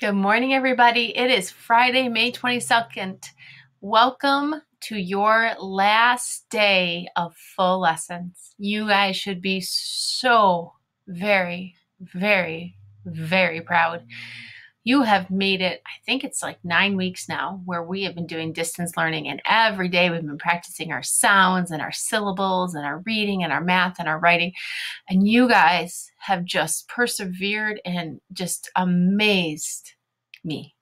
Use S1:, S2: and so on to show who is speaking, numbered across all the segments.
S1: Good morning, everybody. It is Friday, May 22nd. Welcome to your last day of full lessons. You guys should be so very, very, very proud. You have made it, I think it's like nine weeks now, where we have been doing distance learning, and every day we've been practicing our sounds and our syllables and our reading and our math and our writing. And you guys have just persevered and just amazed me.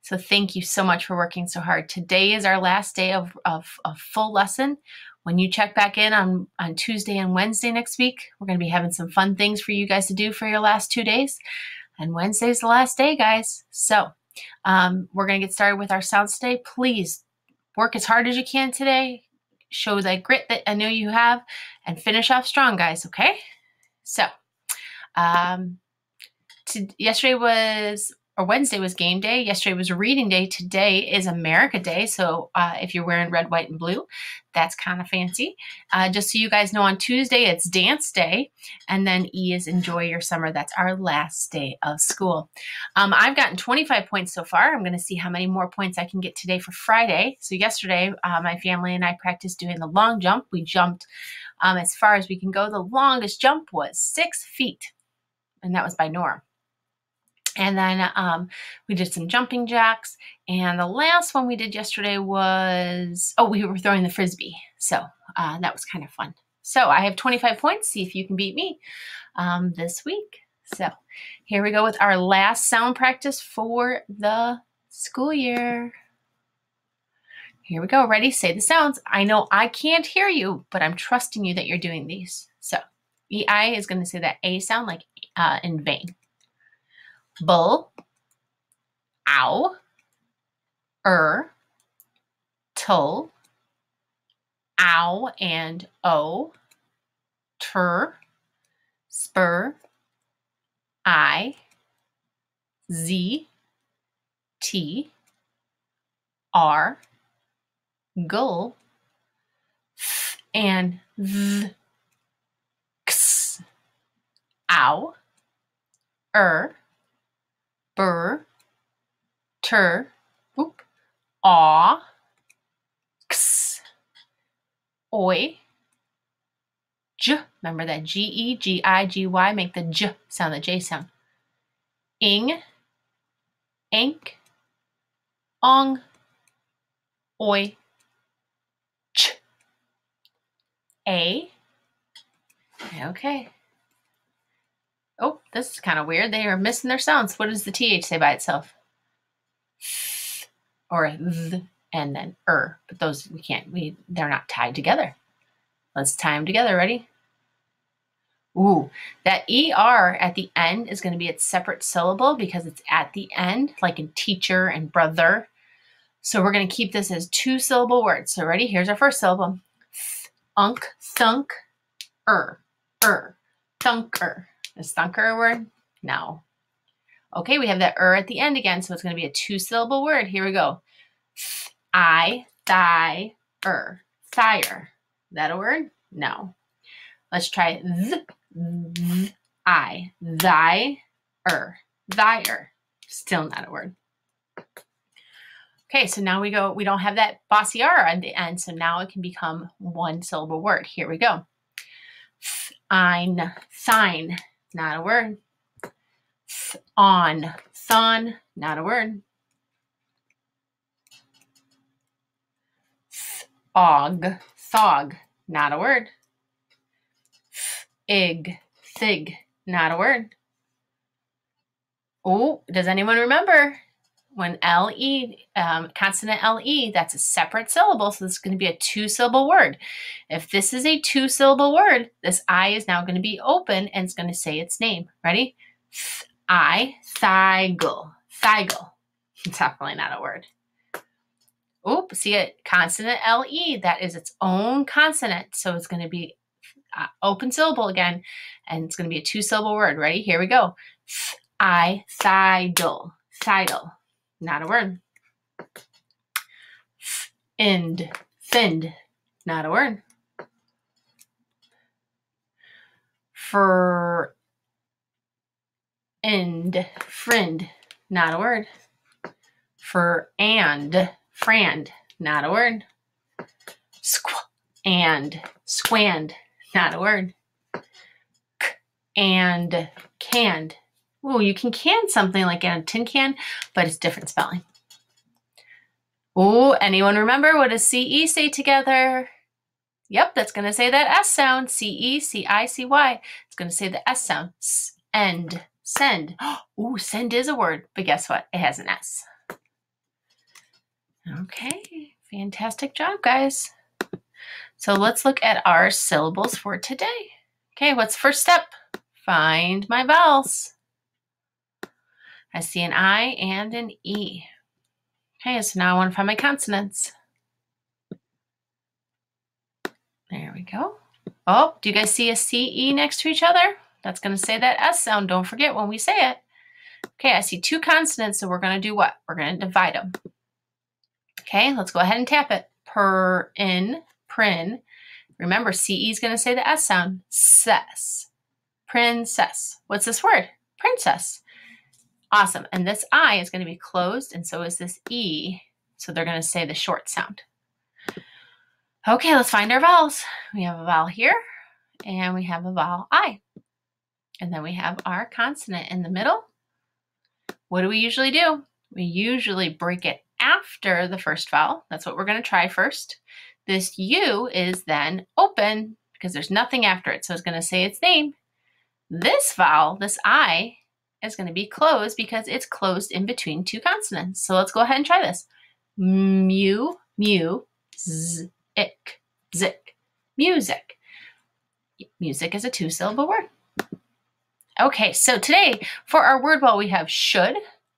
S1: So thank you so much for working so hard. Today is our last day of, of, of full lesson. When you check back in on, on Tuesday and Wednesday next week, we're going to be having some fun things for you guys to do for your last two days. And Wednesday's the last day, guys. So um, we're going to get started with our sounds today. Please work as hard as you can today. Show that grit that I know you have and finish off strong, guys, okay? So, um, to, yesterday was or Wednesday was game day. Yesterday was reading day. Today is America Day. So uh, if you're wearing red, white, and blue, that's kind of fancy. Uh, just so you guys know, on Tuesday it's dance day. And then E is enjoy your summer. That's our last day of school. Um, I've gotten 25 points so far. I'm going to see how many more points I can get today for Friday. So yesterday, uh, my family and I practiced doing the long jump. We jumped um, as far as we can go. The longest jump was six feet. And that was by Norm. And then um, we did some jumping jacks. And the last one we did yesterday was, oh, we were throwing the frisbee. So uh, that was kind of fun. So I have 25 points. See if you can beat me um, this week. So here we go with our last sound practice for the school year. Here we go. Ready? Say the sounds. I know I can't hear you, but I'm trusting you that you're doing these. So EI is going to say that A sound like uh, in vain bull, ow, er, tull, ow and o, tur, spur, i, z, t, r, gull, f, and v, x, ow, er, bur, tur, whoop, aw, x, oi, j. Remember that G E G I G Y make the j sound, the J sound. Ing, ink, ong, oi, ch. A. Okay. Oh, this is kind of weird. They are missing their sounds. What does the TH say by itself? Or th and then er. But those we can't, we they're not tied together. Let's tie them together. Ready? Ooh, that ER at the end is going to be its separate syllable because it's at the end, like in teacher and brother. So we're going to keep this as two syllable words. So ready? Here's our first syllable. Unk, thunk, er, er, thunker. Is thunker a word? No. Okay, we have that er at the end again, so it's going to be a two-syllable word. Here we go. I, thigh, er. Thire. That a word? No. Let's try th, th I. Thy, er. Thyer. Still not a word. Okay, so now we go, we don't have that bossy R at the end, so now it can become one syllable word. Here we go. Ein, sign, not a word. On, son, not a word. Og, thog, not a word. Ig, thig, not a word. Oh, does anyone remember? When LE, um, consonant LE, that's a separate syllable, so this is going to be a two syllable word. If this is a two syllable word, this I is now going to be open and it's going to say its name. Ready? I, thiggle, thiggle. Definitely not a word. Oop, see it? Consonant LE, that is its own consonant. So it's going to be uh, open syllable again, and it's going to be a two syllable word. Ready? Here we go. I, thidle, thidle. Not a word. End, find, not a word. For end, friend, not a word. For and, friend, not a word. Squ and, squand, not a word. K and, canned. Ooh, you can can something like in a tin can, but it's different spelling. Ooh, anyone remember what does CE say together? Yep, that's going to say that S sound. C E C I C Y. It's going to say the S sound. Send. Send. Oh, send is a word, but guess what? It has an S. Okay, fantastic job, guys. So let's look at our syllables for today. Okay, what's first step? Find my vowels. I see an I and an E. Okay, so now I want to find my consonants. There we go. Oh, do you guys see a CE next to each other? That's going to say that S sound. Don't forget when we say it. Okay, I see two consonants, so we're going to do what? We're going to divide them. Okay, let's go ahead and tap it. Per, in, prin. Remember, CE is going to say the S sound. Cess. Princess. What's this word? Princess. Awesome. And this I is going to be closed, and so is this E. So they're going to say the short sound. Okay, let's find our vowels. We have a vowel here, and we have a vowel I. And then we have our consonant in the middle. What do we usually do? We usually break it after the first vowel. That's what we're going to try first. This U is then open because there's nothing after it, so it's going to say its name. This vowel, this I, is going to be closed because it's closed in between two consonants. So let's go ahead and try this. Mew, mew, z, ick, music. Music is a two syllable word. Okay, so today for our word wall, we have should,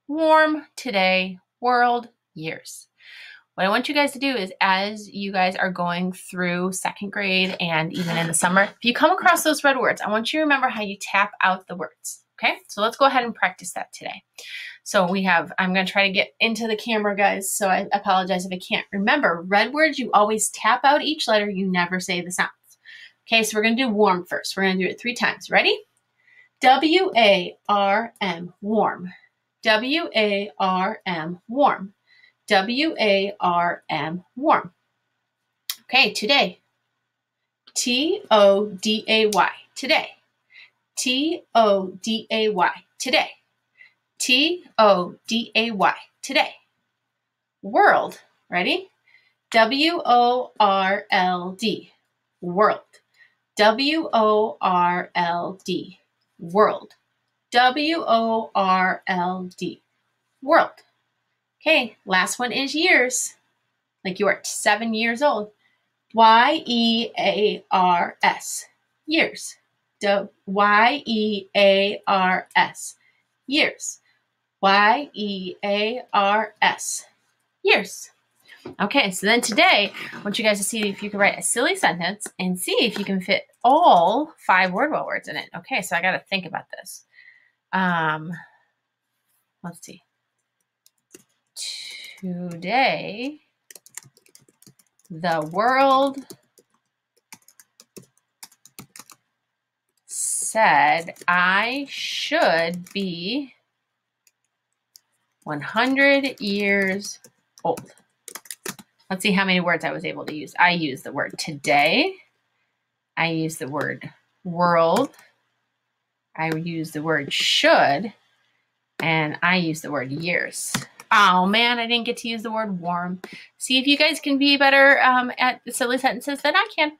S1: warm, today, world, years. What I want you guys to do is, as you guys are going through second grade and even in the summer, if you come across those red words, I want you to remember how you tap out the words. Okay, so let's go ahead and practice that today. So we have, I'm going to try to get into the camera, guys, so I apologize if I can't. Remember, red words, you always tap out each letter, you never say the sounds. Okay, so we're going to do warm first. We're going to do it three times. Ready? W A R M, warm. W A R M, warm. W A R M, warm. Okay, today. T O D A Y, today. T O D A Y, today. T O D A Y, today. World, ready? W O R L D, world. W O R L D, world. W O R L D, world. Okay, last one is years. Like you are seven years old. Y E A R S, years. Y E A R S, years. Y E A R S, years. Okay, so then today, I want you guys to see if you can write a silly sentence and see if you can fit all five word well words in it. Okay, so I got to think about this. Um, let's see. Today, the world said I should be 100 years old. Let's see how many words I was able to use. I used the word today. I used the word world. I used the word should. And I used the word years. Oh man, I didn't get to use the word warm. See if you guys can be better um, at silly sentences than I can.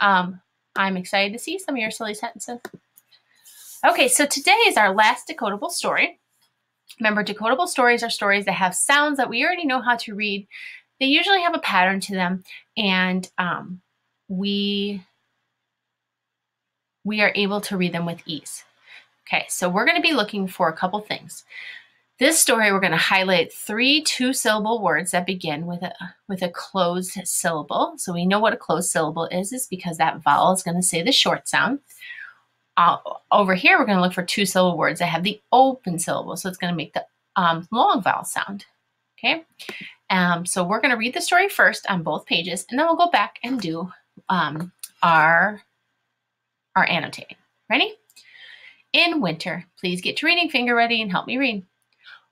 S1: Um, I'm excited to see some of your silly sentences. Okay, so today is our last decodable story. Remember, decodable stories are stories that have sounds that we already know how to read. They usually have a pattern to them, and um, we we are able to read them with ease. Okay, so we're going to be looking for a couple things. This story, we're going to highlight three two-syllable words that begin with a with a closed syllable. So we know what a closed syllable is, is because that vowel is going to say the short sound. Uh, over here, we're going to look for two-syllable words that have the open syllable. So it's going to make the um, long vowel sound. Okay, um, so we're going to read the story first on both pages, and then we'll go back and do um, our, our annotating. Ready? In winter, please get your reading finger ready and help me read.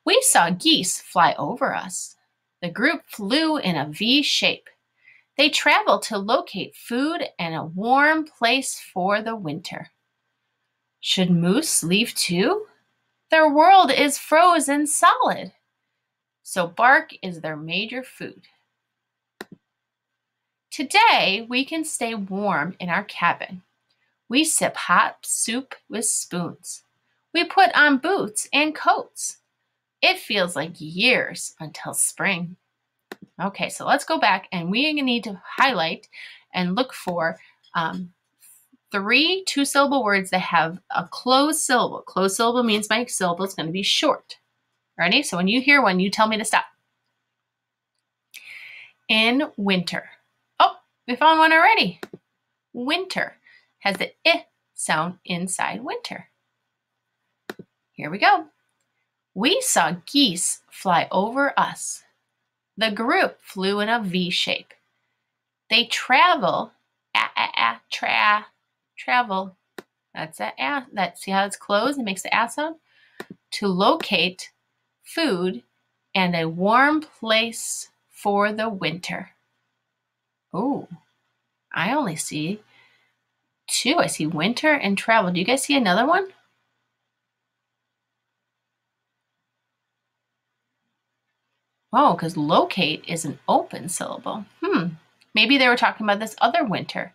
S1: We saw geese fly over us. The group flew in a V shape. They traveled to locate food and a warm place for the winter. Should moose leave too? Their world is frozen solid. So bark is their major food. Today, we can stay warm in our cabin. We sip hot soup with spoons. We put on boots and coats. It feels like years until spring. Okay, so let's go back and we need to highlight and look for um, three two syllable words that have a closed syllable. Closed syllable means my syllable is going to be short. Ready? So when you hear one, you tell me to stop. In winter. Oh, we found one already. Winter has the I sound inside winter. Here we go. We saw geese fly over us. The group flew in a V shape. They travel, ah, ah, ah, tra, travel. That's that, ah, that, see how it's closed? It makes the ah sound. To locate food and a warm place for the winter. Oh, I only see two. I see winter and travel. Do you guys see another one? Oh, because locate is an open syllable. Hmm. Maybe they were talking about this other winter.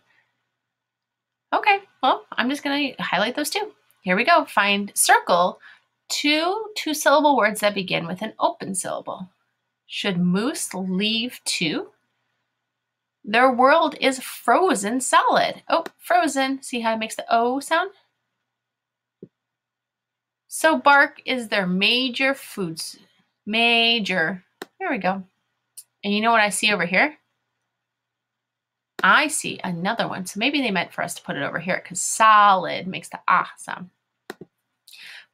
S1: Okay, well, I'm just going to highlight those two. Here we go. Find circle two two syllable words that begin with an open syllable. Should moose leave too? Their world is frozen solid. Oh, frozen. See how it makes the O sound? So bark is their major foods. Major there we go. And you know what I see over here? I see another one. So maybe they meant for us to put it over here because solid makes the ah sound.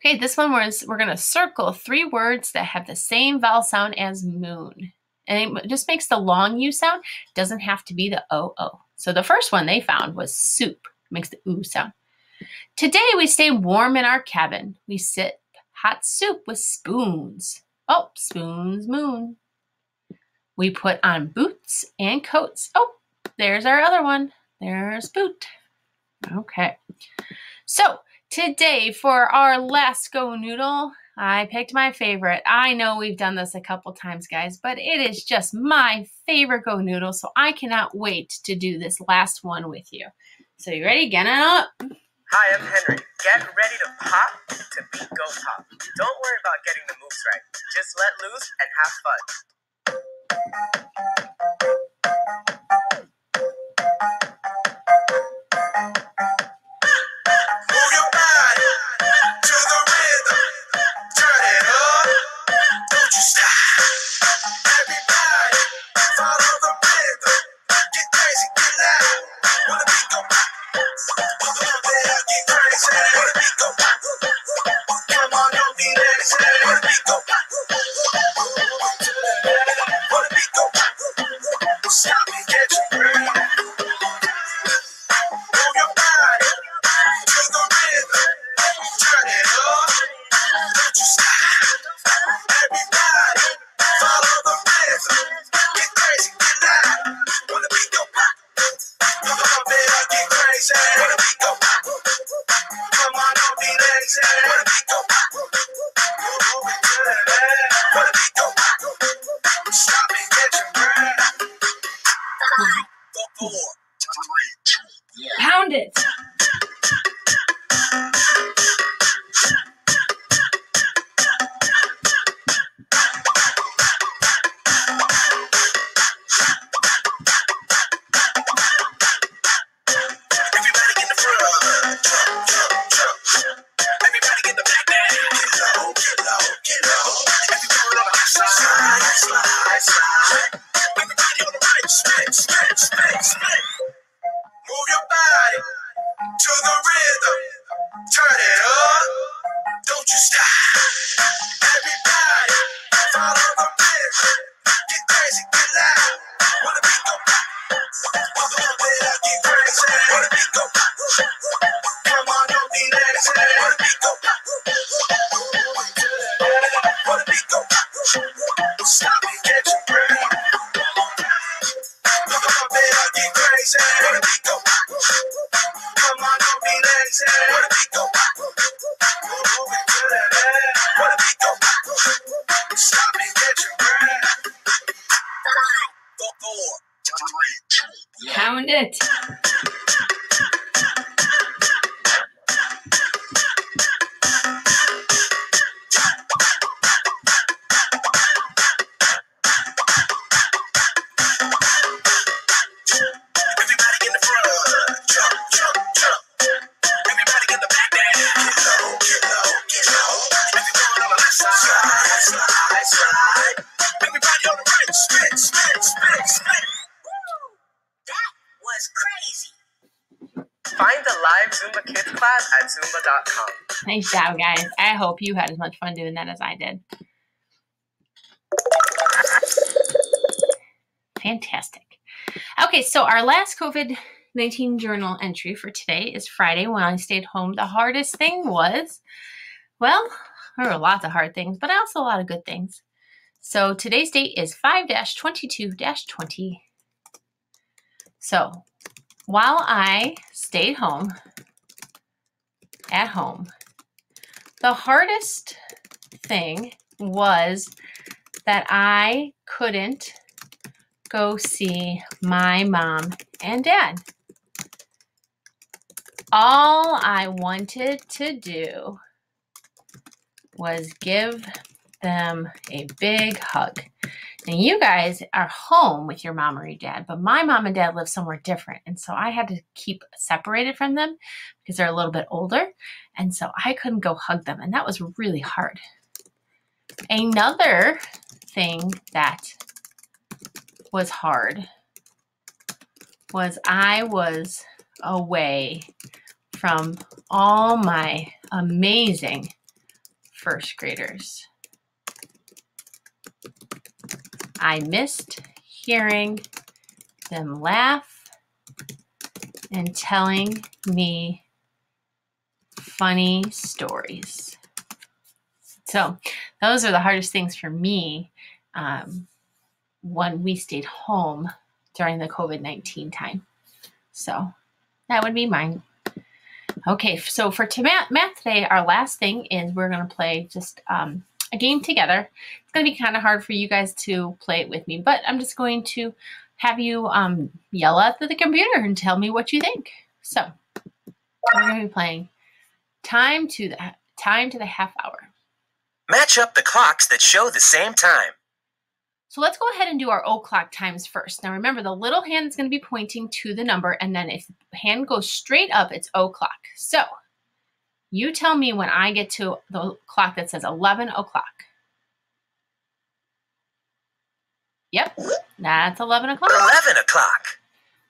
S1: Okay, this one was, we're going to circle three words that have the same vowel sound as moon. And it just makes the long U sound. Doesn't have to be the O-O. So the first one they found was soup. Makes the oo sound. Today we stay warm in our cabin. We sip hot soup with spoons. Oh, spoons, moon. We put on boots and coats. Oh, there's our other one. There's boot. Okay. So today for our last GoNoodle, I picked my favorite. I know we've done this a couple times, guys, but it is just my favorite GoNoodle, so I cannot wait to do this last one with you. So you ready? Get it up.
S2: Hi, I'm Henry. Get ready to pop to beat Go Pop. Don't worry about getting the moves right. Just let loose and have fun. What back. Yes, did it. Zumba.com.
S1: Nice job, guys. I hope you had as much fun doing that as I did. Fantastic. Okay, so our last COVID 19 journal entry for today is Friday when I stayed home. The hardest thing was, well, there were lots of hard things, but also a lot of good things. So today's date is 5 22 20. So while I stayed home, at home, the hardest thing was that I couldn't go see my mom and dad. All I wanted to do was give them a big hug. And you guys are home with your mom or your dad, but my mom and dad live somewhere different. And so I had to keep separated from them because they're a little bit older. And so I couldn't go hug them. And that was really hard. Another thing that was hard was I was away from all my amazing first graders. I missed hearing them laugh and telling me funny stories. So, those are the hardest things for me um, when we stayed home during the COVID 19 time. So, that would be mine. Okay, so for math, math today, our last thing is we're going to play just um, a game together. It's going to be kind of hard for you guys to play it with me, but I'm just going to have you um, yell at the computer and tell me what you think. So we're going to be playing time to the time to the half hour.
S2: Match up the clocks that show the same time.
S1: So let's go ahead and do our o'clock times first. Now remember, the little hand is going to be pointing to the number, and then if the hand goes straight up, it's o'clock. So you tell me when I get to the clock that says 11 o'clock. Yep, that's 11 o'clock.
S2: 11 o'clock.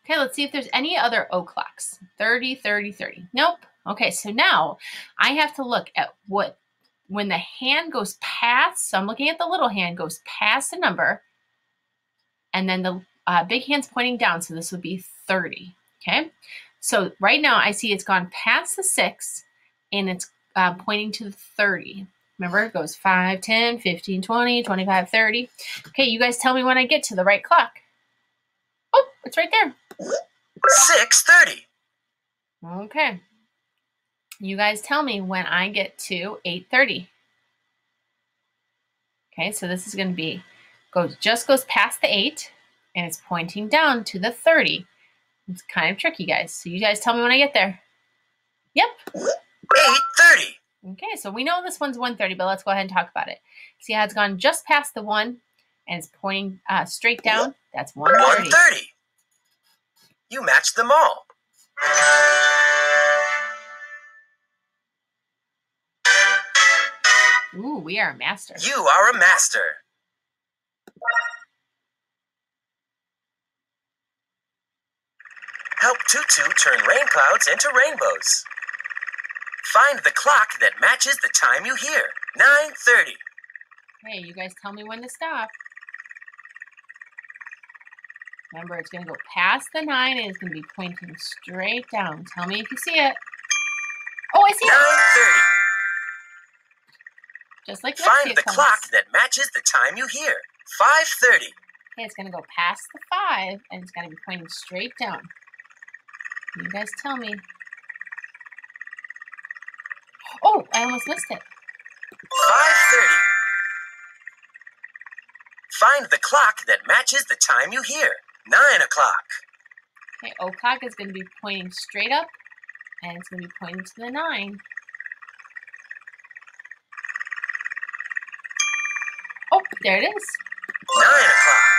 S1: Okay, let's see if there's any other o'clocks. 30, 30, 30. Nope. Okay, so now I have to look at what, when the hand goes past, so I'm looking at the little hand, goes past the number, and then the uh, big hand's pointing down, so this would be 30. Okay, so right now I see it's gone past the six, and it's uh, pointing to the 30. Remember, it goes 5, 10, 15, 20, 25, 30. Okay, you guys tell me when I get to the right clock. Oh, it's right there.
S2: 6.30.
S1: Okay. You guys tell me when I get to 8:30. Okay, so this is going to be goes just goes past the 8 and it's pointing down to the 30. It's kind of tricky, guys. So you guys tell me when I get there. Yep.
S2: 8.30.
S1: Okay, so we know this one's 130, but let's go ahead and talk about it. See how it's gone just past the 1 and it's pointing uh, straight down? That's 130.
S2: 1.30. You matched them all.
S1: Ooh, we are a master.
S2: You are a master. Help Tutu turn rain clouds into rainbows. Find the clock that matches the time you hear. 9:30.
S1: Hey, you guys tell me when to stop. Remember, it's going to go past the 9 and it's going to be pointing straight down. Tell me if you see it. Oh, I see it.
S2: 9:30.
S1: Just like
S2: Find the
S1: comes.
S2: clock that matches the time you hear. 5:30.
S1: Okay, it's going to go past the 5 and it's going to be pointing straight down. You guys tell me. Oh, I almost missed it.
S2: 5:30. Find the clock that matches the time you hear. 9 o'clock.
S1: Okay, oh, o'clock is going to be pointing straight up, and it's going to be pointing to the 9. Oh, there it is.
S3: Nine o'clock.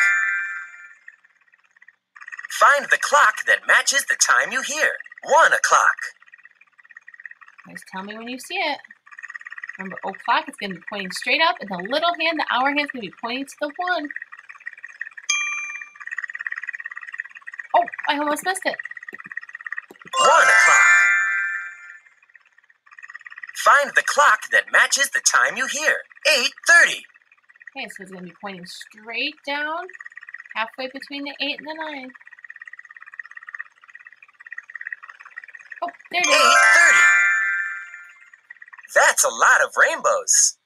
S3: Find the clock that matches the time you hear. One o'clock.
S1: Guys, tell me when you see it. Remember, o'clock is going to be pointing straight up, and the little hand, the hour hand, is going to be pointing to the 1. Oh, I almost missed it.
S3: One o'clock. Find the clock that matches the time you hear. Eight thirty.
S1: Okay, so it's going to be pointing straight down, halfway between the 8 and the 9. Oh, there it is.
S3: That's a lot of rainbows.